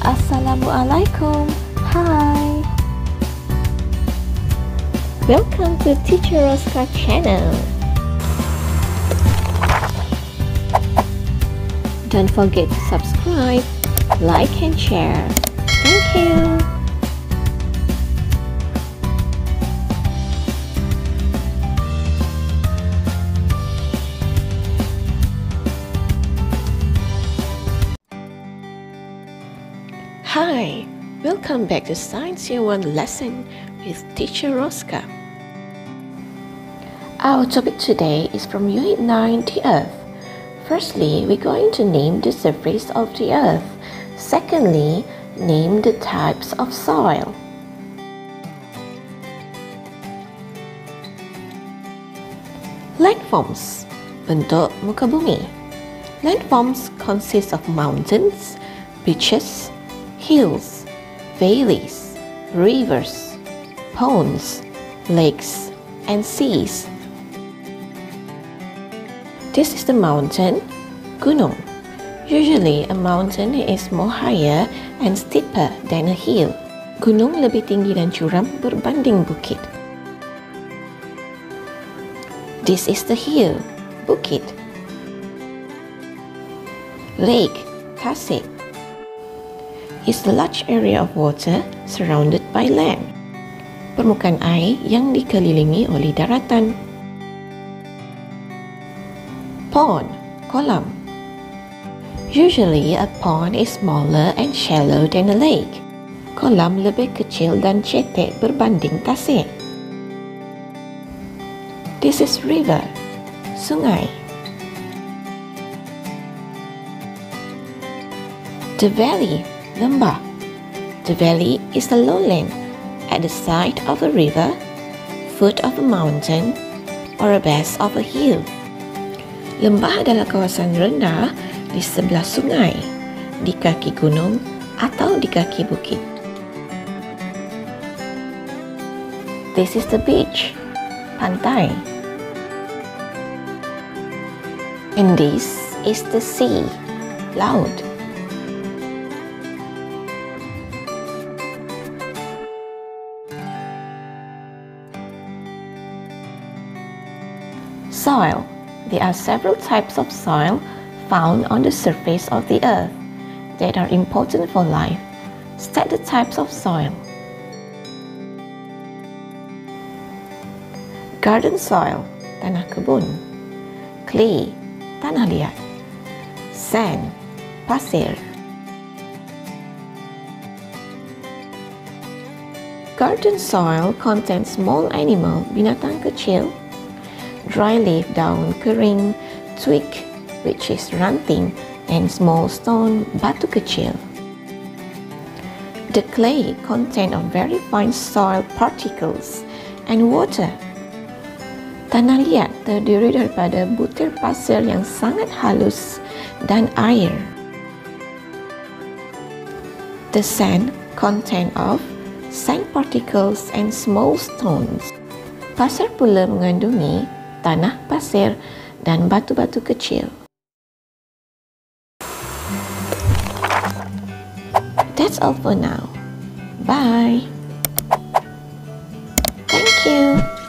Assalamualaikum. Hi. Welcome to Teacher Roska channel. Don't forget to subscribe, like and share. Thank you. Hi, welcome back to Science Year 1 lesson with Teacher Roska. Our topic today is from Unit 9, The Earth. Firstly, we're going to name the surface of the Earth. Secondly, name the types of soil. Landforms Bentuk muka bumi Landforms consist of mountains, beaches, hills, valleys, rivers, ponds, lakes, and seas. This is the mountain, gunung. Usually, a mountain is more higher and steeper than a hill. Gunung lebih tinggi dan curam berbanding bukit. This is the hill, bukit. Lake, tasik is a large area of water surrounded by land. Permukaan air yang dikelilingi oleh daratan. Pond, kolam. Usually a pond is smaller and shallow than a lake. Kolam lebih kecil dan cetek berbanding tasik. This is river, sungai. The valley lembah. The valley is a lowland at the side of a river, foot of a mountain, or a base of a hill. Lembah adalah kawasan rendah di sebelah sungai, di kaki gunung atau di kaki bukit. This is the beach, pantai. And this is the sea, laut. Soil. There are several types of soil found on the surface of the earth that are important for life. State the types of soil. Garden soil, tanah kebun. Clay, tanah liat. Sand, pasir. Garden soil contains small animal, binatang kecil, dry leaf down kering, twig which is ranting, and small stone batu kecil. The clay contain of very fine soil particles and water. Tanah liat terdiri daripada butir pasir yang sangat halus dan air. The sand contain of sand particles and small stones. Pasir pula mengandungi tanah pasir dan batu-batu kecil. That's all for now. Bye. Thank you.